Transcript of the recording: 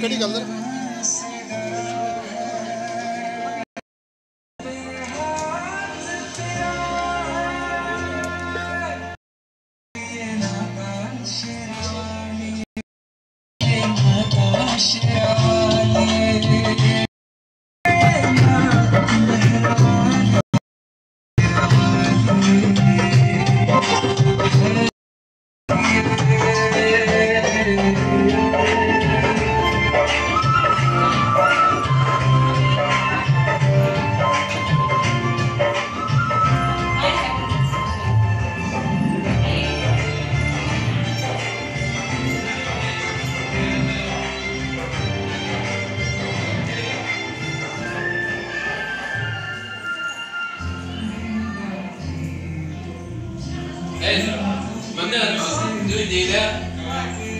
कड़ी गल Esa. Mandar, mandar, mandar, mandar,